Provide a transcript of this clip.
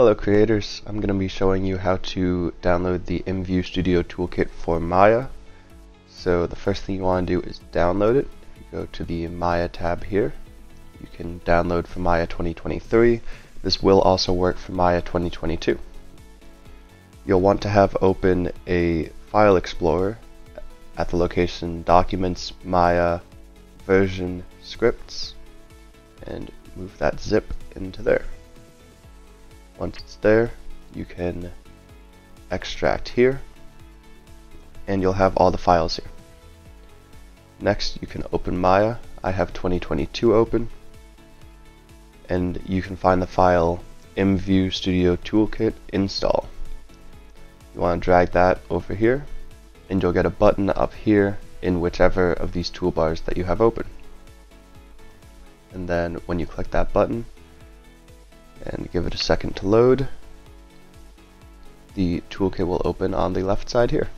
Hello creators, I'm going to be showing you how to download the IMVU Studio Toolkit for Maya. So the first thing you want to do is download it. If you go to the Maya tab here, you can download for Maya 2023. This will also work for Maya 2022. You'll want to have open a file explorer at the location Documents, Maya, Version, Scripts, and move that zip into there. Once it's there, you can extract here, and you'll have all the files here. Next, you can open Maya. I have 2022 open, and you can find the file IMVU Studio Toolkit install. You want to drag that over here, and you'll get a button up here in whichever of these toolbars that you have open. And then when you click that button, and give it a second to load, the toolkit will open on the left side here.